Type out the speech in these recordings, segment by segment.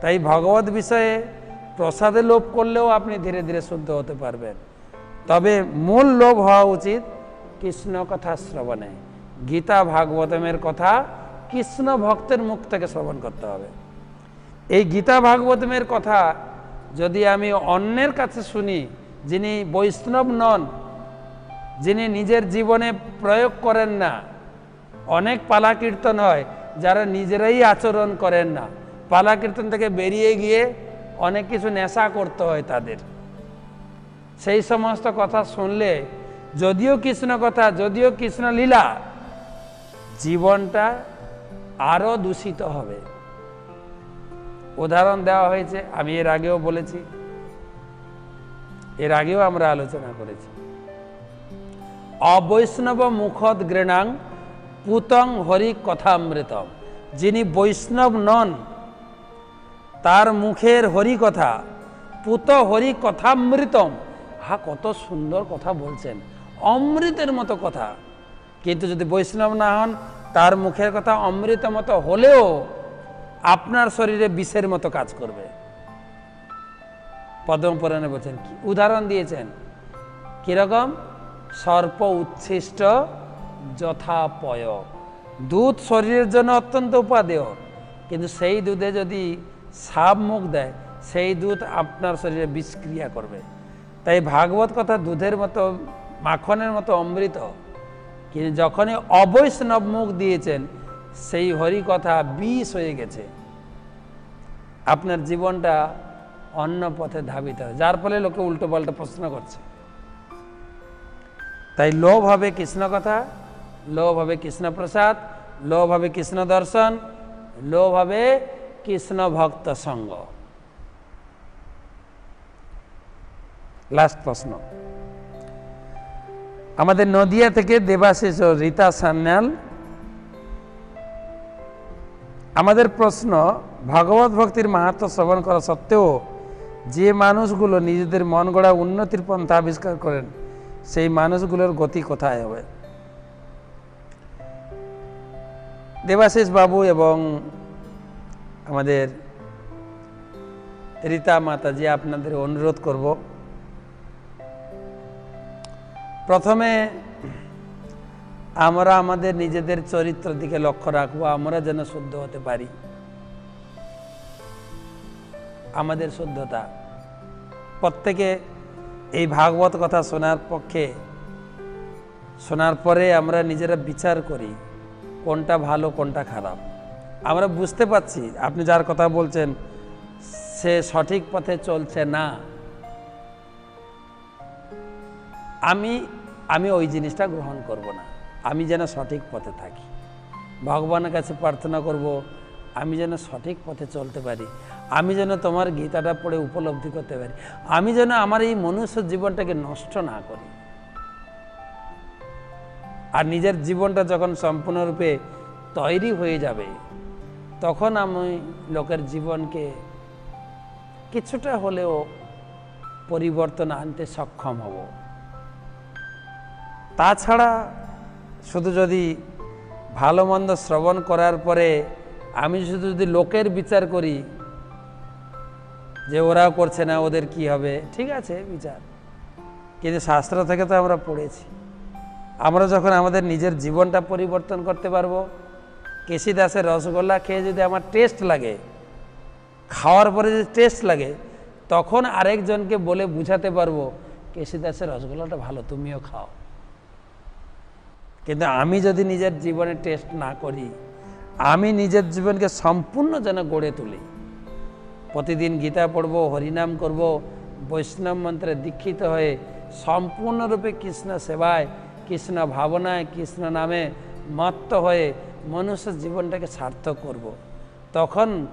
তাই ভগবত বিষয়ে প্রসাদে লোভ করলেও আপনি ধীরে ধীরে শুদ্ধ হতে পারবেন। তবে মূল লোভ হওয়া উচিত কৃষ্ণ কথা শ্রবণে। গীতা ভাগবতমের কথা কৃষ্ণ ভক্তের মুখ থেকে শ্রবণ করতে হবে। এই গীতা ভাগবতমের কথা যদি আমি অন্যের কাছে শুনি, যিনি বৈষ্ণব নন, যিনি নিজের জীবনে প্রয়োগ করেন না, অনেক পালা কীর্তন হয়, যারা নিজেরাই আচরণ করেন না পালা কীর্তন থেকে বেরিয়ে গিয়ে অনেক কিছু নেশা করতে হয় তাদের। সেই সমস্ত কথা শুনলে যদিও কৃষ্ণ কথা, যদিও কৃষ্ণ লীলা, জীবনটা আরও দূষিত হবে। উদাহরণ দেওয়া হয়েছে, আমি এর আগেও বলেছি। এর আগেও আমরা আলোচনা করেছি। অবৈষ্ণব মুখদ ঘৃণাং পুতং হরি কথামৃতম। যিনি বৈষ্ণব নন তার মুখের হরি কথা, পুত হরি কথামৃতম হা কত সুন্দর কথা বলছেন। অমৃতের মতো কথা। কিন্তু যদি বৈষ্ণব না হন, তার মুখের কথা অমৃত মতো হলেও আপনার শরীরে বিষের মতো কাজ করবে। পদ্ম পুরাণে বলছেন, কি উদাহরণ দিয়েছেন? কীরকম? সর্প উচ্ছিষ্ট যথাপয়। দুধ শরীরের জন্য অত্যন্ত উপাদেয়। কিন্তু সেই দুধে যদি সাপ মুখ দেয়, সেই দুধ আপনার শরীরে বিষক্রিয়া করবে। তাই ভাগবত কথা দুধের মতো, মাখনের মতো অমৃত। কিন্তু যখনই অবৈষ্ণব মুখ দিয়েছেন, সেই হরি কথা বিষ হয়ে গেছে। আপনার জীবনটা অন্য পথে ধাবিত হয়, যার ফলে লোকে উল্টো পাল্টা প্রশ্ন করছে। তাই লোভ হবে কৃষ্ণ কথা, লোভ হবে কৃষ্ণ প্রসাদ লোভ হবে কৃষ্ণ দর্শন, লোভ হবে কৃষ্ণ ভক্ত সঙ্গ লাস্ট প্রশ্ন। আমাদের নদিয়া থেকে দেবাশিস ও রীতা সান্যাল। আমাদের প্রশ্ন, ভগবত ভক্তির মাহাত্ম শ্রবণ করা সত্ত্বেও যে মানুষগুলো নিজেদের মন গড়া উন্নতির পন্থা আবিষ্কার করেন, সেই মানুষগুলোর গতি কোথায় হবে? দেবাশিস বাবু এবং আমাদের রীতা মাতাজি আপনাদের অনুরোধ করব। প্রথমে আমরা আমাদের নিজেদের চরিত্র দিকে লক্ষ্য রাখব, আমরা যেন শুদ্ধ হতে পারি। আমাদের শুদ্ধতা। প্রত্যেকে এই ভাগবত কথা শোনার পক্ষে, শোনার পরে আমরা নিজেরা বিচার করি, কোনটা ভালো, কোনটা খারাপ। আমরা বুঝতে পারছি, আপনি যার কথা বলছেন, সে সঠিক পথে চলছে না। আমি আমি ওই জিনিসটা গ্রহণ করব না। আমি যেন সঠিক পথে থাকি। ভগবানের কাছে প্রার্থনা করব, আমি যেন সঠিক পথে চলতে পারি। আমি যেন তোমার গীতাটা পড়ে উপলব্ধি করতে পারি। আমি যেন আমার এই মনুষ্য জীবনটাকে নষ্ট না করি। আর নিজের জীবনটা যখন সম্পূর্ণরূপে তৈরি হয়ে যাবে তখন আমি লোকের জীবনকে কিছুটা হলেও পরিবর্তন আনতে সক্ষম হব। তাছাড়া শুধু যদি ভালো মন্দ শ্রবণ করার পরে আমি শুধু যদি লোকের বিচার করি যে ওরা করছে না, ওদের কি হবে? ঠিক আছে, বিচার। কিন্তু শাস্ত্র থেকে তো আমরা পড়েছি। আমরা যখন আমাদের নিজের জীবনটা পরিবর্তন করতে পারব কেসি দাসের রসগোল্লা খেয়ে যদি আমার টেস্ট লাগে, খাওয়ার পরে যদি টেস্ট লাগে, তখন আরেকজনকে বলে বুঝাতে পারব কেসি দাসের রসগোল্লাটা ভালো, তুমিও খাও। কিন্তু আমি যদি নিজের জীবনে টেস্ট না করি, আমি নিজের জীবনকে সম্পূর্ণ যেন গড়ে তুলি। প্রতিদিন গীতা পড়ব, হরিনাম করব, বৈষ্ণব মন্ত্রে দীক্ষিত হয়ে সম্পূর্ণরূপে কৃষ্ণ সেবায়, কৃষ্ণ ভাবনায়, কৃষ্ণ নামে মত্ত হয়ে মনুষ্য জীবনটাকে সার্থক করব। তখন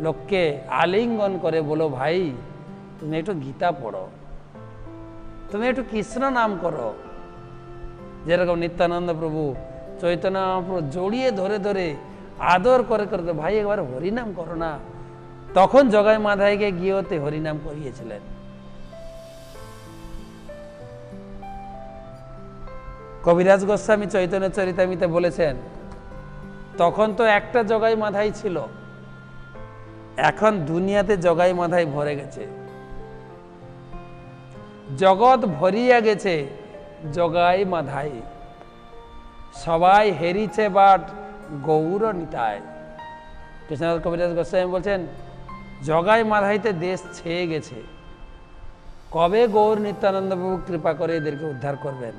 লোককে আলিঙ্গন করে বলো, ভাই, তুমি একটু গীতা পড়ো। তুমি একটু কৃষ্ণ নাম করো। যেরকম নিত্যানন্দ প্রভু চৈতন্য মহাপ্রভু জড়িয়ে ধরে ধরে আদর করে করে ভাই, একবার হরিনাম করো না। তখন জগাই মাধাইকে গিয়েতে হরিনাম করিয়েছিলেন। কবিরাজ গোস্বামী চৈতন্য চরিতামিতে বলেছেন তখন তো একটা জগাই মাধাই ছিল। এখন দুনিয়াতে জগাই মাথায় ভরে গেছে। জগৎ ভরিয়া গেছে, জগাই মাধাই সবাই হেরিছে বাট গৌর নিতায় কৃষ্ণনাথ কবিরাজ গোস্বামী বলছেন, জগাই মাধাইতে দেশ ছেয়ে গেছে। কবে গৌর নিত্যানন্দ বাবু কৃপা করে এদেরকে উদ্ধার করবেন?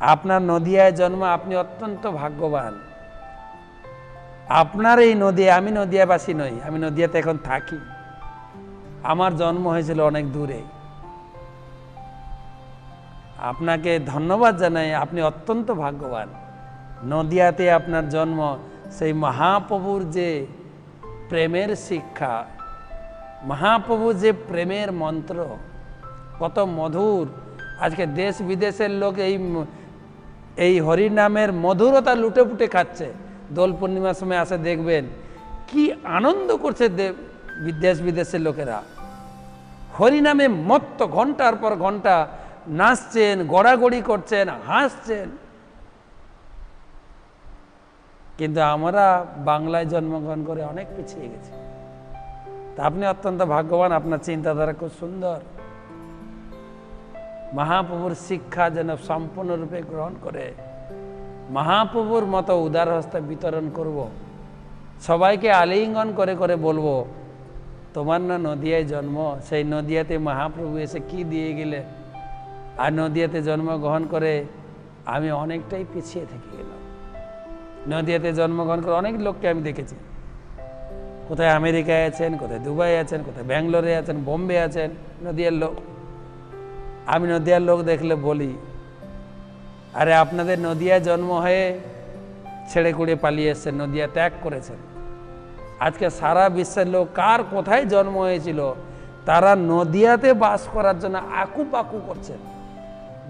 আপনার নদিয়ায় জন্ম, আপনি অত্যন্ত ভাগ্যবান। আপনার এই নদী আমি নদিয়াবাসী নই, আমি নদিয়াতে এখন থাকি। আমার জন্ম হয়েছিল অনেক দূরে। আপনাকে ধন্যবাদ জানাই, আপনি অত্যন্ত ভাগ্যবান। নদিয়াতে আপনার জন্ম, সেই মহাপ্রভুর যে প্রেমের শিক্ষা, মহাপ্রভুর যে প্রেমের মন্ত্র, কত মধুর। আজকে দেশ বিদেশের লোক এই এই হরিনামের মধুরতা লুটে পুটে খাচ্ছে। দোল পূর্ণিমার সময় আসে দেখবেন, কি আনন্দ করছে দেশ বিদেশের লোকেরা। হরিনামে মত্ত ঘণ্টার পর ঘণ্টা নাচছেন, গড়াগড়ি করছেন, হাসছেন। কিন্তু আমরা বাংলায় জন্মগ্রহণ করে অনেক পিছিয়ে গেছি। তা আপনি অত্যন্ত ভাগ্যবান, আপনার চিন্তাধারা খুব সুন্দর। মহাপ্রভুর শিক্ষা যেন সম্পূর্ণরূপে গ্রহণ করে মহাপ্রভুর মতো উদার হস্তে বিতরণ করব। সবাইকে আলিঙ্গন করে করে বলব, তোমার না নদিয়ায় জন্ম, সেই নদিয়াতে মহাপ্রভু এসে কি দিয়ে গেলে? আর নদিয়াতে জন্মগ্রহণ করে আমি অনেকটাই পিছিয়ে থেকে গেলাম। নদিয়াতে জন্মগ্রহণ করে অনেক লোককে আমি দেখেছি। কোথায় আমেরিকায় আছেন, কোথায় দুবাই আছেন, কোথায় ব্যাঙ্গালোরে আছেন, বোম্বে আছেন, নদিয়ার লোক। আমি নদিয়ার লোক দেখলে বলি আরে আপনাদের নদিয়ায় জন্ম হয়ে ছেড়ে কুড়ে পালিয়ে এসছেন, নদিয়া ত্যাগ করেছেন। আজকে সারা বিশ্বের লোক কার কোথায় জন্ম হয়েছিল, তারা নদিয়াতে বাস করার জন্য আকু পাকু করছেন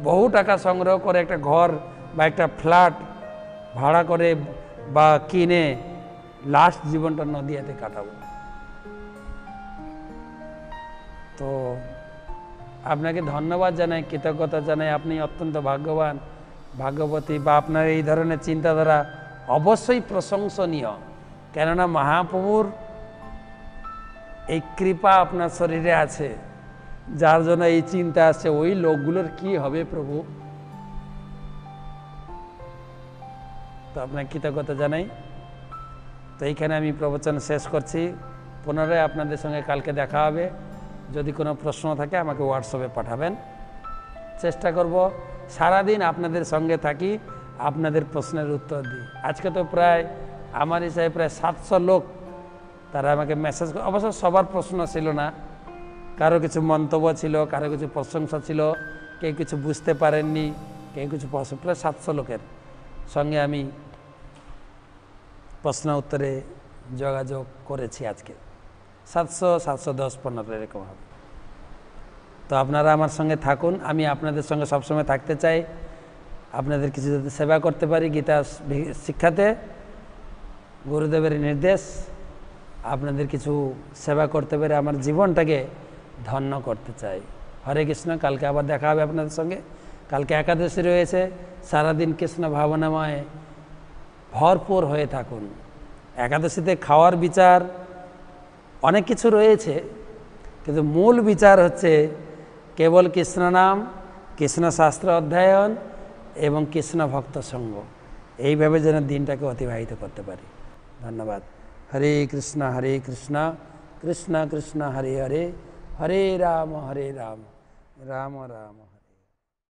বহু টাকা সংগ্রহ করে একটা ঘর বা একটা ফ্ল্যাট ভাড়া করে বা কিনে লাস্ট জীবনটা নদিয়াতে কাটাবো। তো আপনাকে ধন্যবাদ জানাই, কৃতজ্ঞতা জানাই, আপনি অত্যন্ত ভাগ্যবান। ভাগ্যবতী বা আপনার এই ধরনের চিন্তাধারা অবশ্যই প্রশংসনীয়। কেননা মহাপ্রভুর এই কৃপা আপনার শরীরে আছে। যার জন্য এই চিন্তা আছে ওই লোকগুলোর কি হবে প্রভু? তো আপনার কৃতজ্ঞতা জানাই। তো এইখানে আমি প্রবচন শেষ করছি। পুনরায় আপনাদের সঙ্গে কালকে দেখা হবে। যদি কোনো প্রশ্ন থাকে, আমাকে হোয়াটসঅ্যাপে পাঠাবেন। চেষ্টা করব সারাদিন আপনাদের সঙ্গে থাকি, আপনাদের প্রশ্নের উত্তর দিই। আজকে তো প্রায়, আমার হিসাবে প্রায় সাতশো লোক তারা আমাকে মেসেজ অবশ্য সবার প্রশ্ন ছিল না। কারও কিছু মন্তব্য ছিল, কারও কিছু প্রশংসা ছিল, কেউ কিছু বুঝতে পারেননি, কেউ কিছু প্রায় সাতশো লোকের সঙ্গে আমি প্রশ্ন উত্তরে যোগাযোগ করেছি আজকে। সাতশো সাতশো দশ, পনেরো, এরকম হবে। তো আপনারা আমার সঙ্গে থাকুন, আমি আপনাদের সঙ্গে সবসময় থাকতে চাই। আপনাদের কিছু যদি সেবা করতে পারি, গীতা শিক্ষাতে, গুরুদেবের নির্দেশ, আপনাদের কিছু সেবা করতে পেরে আমার জীবনটাকে ধন্য করতে চাই। হরে কৃষ্ণ, কালকে আবার দেখা হবে আপনাদের সঙ্গে। কালকে একাদশী রয়েছে, সারাদিন কৃষ্ণ ভাবনাময়, ভরপুর হয়ে থাকুন। একাদশীতে খাওয়ার বিচার, অনেক কিছু রয়েছে, কিন্তু মূল বিচার হচ্ছে কেবল কৃষ্ণ নাম, কৃষ্ণ শাস্ত্র অধ্যয়ন এবং কৃষ্ণ ভক্ত সঙ্গ। এইভাবে যেন দিনটাকে অতিবাহিত করতে পারি। ধন্যবাদ। হরে কৃষ্ণ হরে কৃষ্ণ কৃষ্ণ কৃষ্ণ, হরে হরে হরে রাম হরে রাম রাম রাম।